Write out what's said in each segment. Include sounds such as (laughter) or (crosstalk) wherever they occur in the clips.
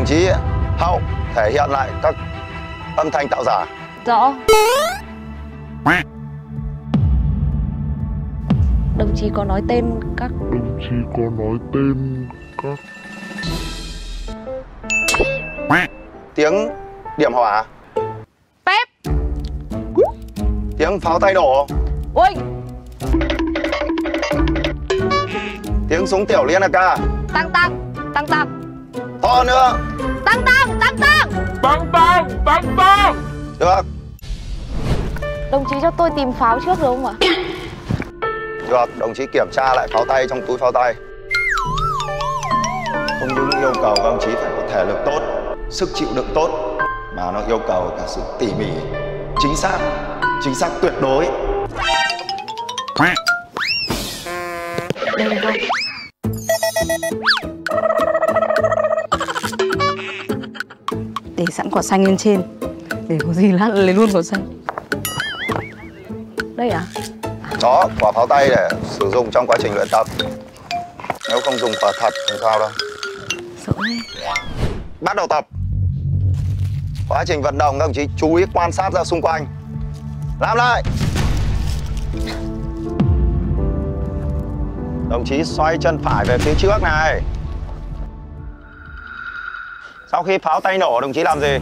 đồng chí Hậu thể hiện lại các âm thanh tạo giả. Rõ. Đồng chí có nói tên các Đồng chí có nói tên các Tiếng điểm hỏa, Pep. tiếng pháo tay nổ, Ui. tiếng súng tiểu liên AK. Tăng tăng. Tăng tăng. To nữa. Tăng tăng. Tăng tăng. Băng băng Băng băng Được, Đồng chí cho tôi tìm pháo trước được không ạ? được. Đồng chí kiểm tra lại pháo tay trong túi pháo tay. Không những yêu cầu các đồng chí phải có thể lực tốt, sức chịu đựng tốt, mà nó yêu cầu cả sự tỉ mỉ, chính xác, chính xác tuyệt đối. Đây là để sẵn quả xanh lên trên để có gì lát lấy luôn quả xanh Đây à? Đó, quả pháo tay để sử dụng trong quá trình luyện tập. Nếu không dùng quả thật không sao đâu. sợ thế Bắt đầu tập. Quá trình vận động các đồng chí chú ý quan sát ra xung quanh. Làm lại. Đồng chí xoay chân phải về phía trước này. Sau khi pháo tay nổ đồng chí làm gì?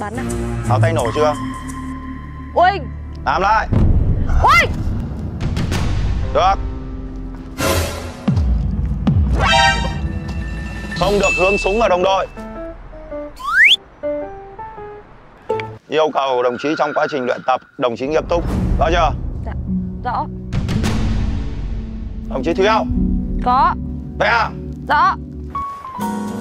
Bắn à? Pháo tay nổ chưa? Ui. Làm lại. Ui. Được. Không được hướng súng vào đồng đội. Yêu cầu đồng chí trong quá trình luyện tập, đồng chí nghiêm túc. Rõ chưa? Dạ. Rõ. Đồng chí Thúy Hậu, Có. về à? Rõ. Ch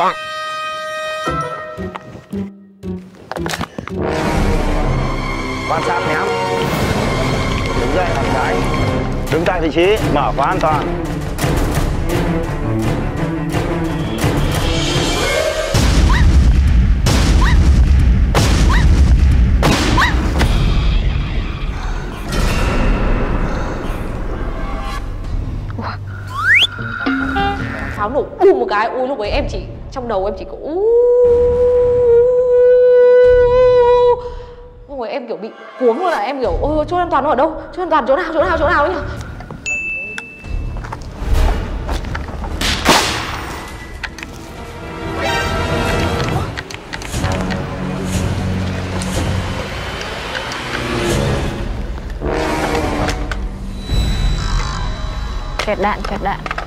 Quan sát ném. Đứng dậy làm trái. Đứng tại vị trí, mở khóa an toàn. Pháo nổ bùm một cái. Ui lúc ấy em chỉ trong đầu em chỉ có u Xong rồi em kiểu bị cuống luôn là em kiểu ôi chỗ an toàn nó ở đâu? Chỗ an toàn chỗ nào chỗ nào chỗ nào ấy nhỉ? Kẹt đạn, kẹt đạn.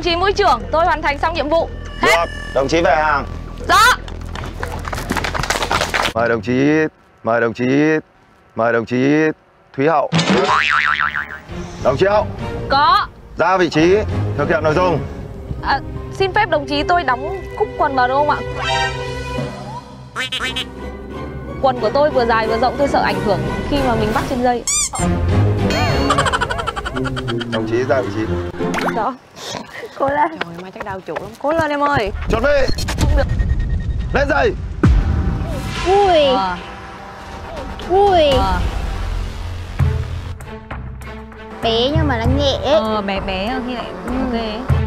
Đồng chí mũi trưởng, tôi hoàn thành xong nhiệm vụ. Hết. Được, đồng chí về hàng. Rõ. Mời đồng chí, mời đồng chí, mời đồng chí Thúy Hậu. Đồng chí Hậu, Có. ra vị trí, thực hiện nội dung. À, xin phép đồng chí tôi đóng cúc quần vào được không ạ? Quần của tôi vừa dài vừa rộng tôi sợ ảnh hưởng khi mà mình bắt trên dây. Đồng chí ra vị trí. Đó. Cố lên. Trời mai chắc đau chủ lắm Cố lên em ơi Chuẩn bị. Lên dây. Ui, Ờ, ui, ờ, bé nhưng mà nó nhẹ ấy. ờ, bé bé hơn khi lại ok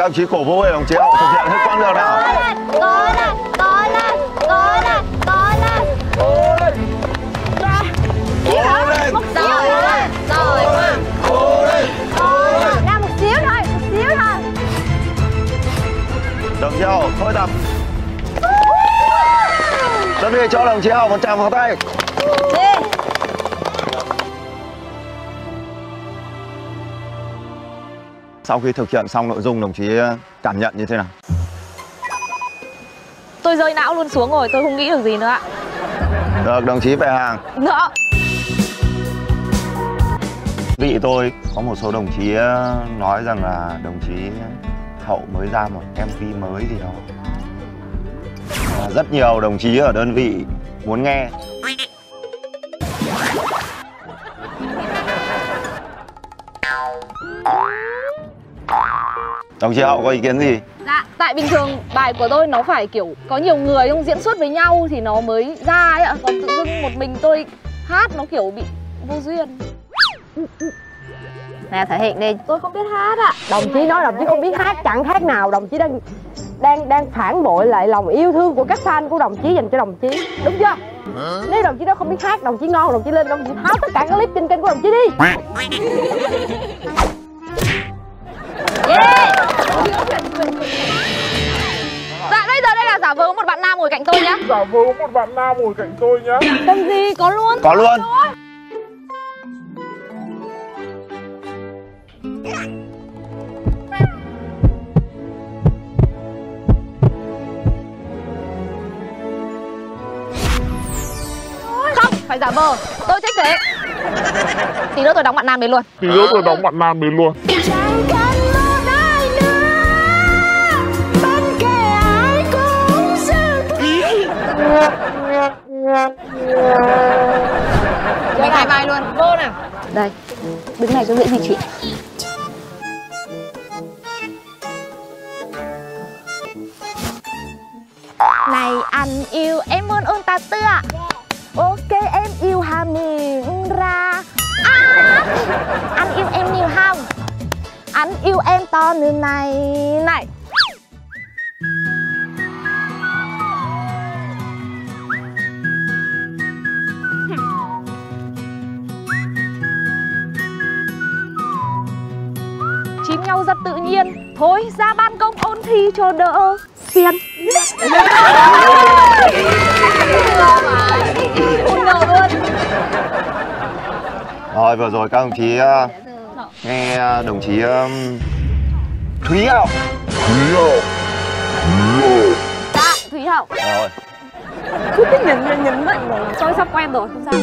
các đồng chí cổ vũ để đồng chí hậu thực hiện hết quãng đường nào? Có lên có lên có lên có lên cố lên cố lên một xíu nữa rồi. cố lên cố lên. Ra một xíu thôi một xíu thôi. Đồng chí hậu thôi tập. Rất ghê cho đồng chí hậu một tràng vào tay. Đi. Sau khi thực hiện xong nội dung đồng chí cảm nhận như thế nào? Tôi rơi não luôn xuống rồi, tôi không nghĩ được gì nữa ạ. Được, đồng chí về hàng. Nữa Vị tôi có một số đồng chí ờ, nói rằng là đồng chí Hậu mới ra một MV mới gì đó. Rất nhiều đồng chí ở đơn vị muốn nghe Đồng chí Hậu có ý kiến gì? Dạ, tại bình thường bài của tôi nó phải kiểu có nhiều người không diễn xuất với nhau thì nó mới ra ấy ạ. Còn tự dưng một mình tôi hát nó kiểu bị vô duyên. Nè thể hiện đi. Tôi không biết hát ạ. Đồng chí nói đồng chí không biết hát chẳng khác nào đồng chí đang đang đang phản bội lại lòng yêu thương của các fan của đồng chí dành cho đồng chí. Đúng chưa? Nếu đồng chí đó không biết hát đồng chí ngon đồng chí lên đồng chí tháo tất cả các clip trên kênh của đồng chí đi (laughs) ngồi cạnh tôi nhá. Giả vờ có một bạn nam ngồi cạnh tôi nhá. Cần gì, có luôn. Có luôn. Không, phải giả vờ. Tôi trách thế. Tí nữa tôi đóng bạn nam đến luôn. Thì nữa tôi đóng bạn nam đến luôn này cho dễ gì chị. Này anh yêu em muốn ôn ta tưa, Ok em yêu hà miệng ra. À, Anh yêu em nhiều không? Anh yêu em to như này. Này Thôi ra ban công ôn thi cho đỡ. Phiền Rồi vừa rồi các đồng chí ờ, nghe ờ, đồng chí ừm, Thúy Hậu. Dạ, Thúy Hậu. Rồi. Cứ thích nhìn nhìn nhìn vậy Tôi sắp quen rồi, không sao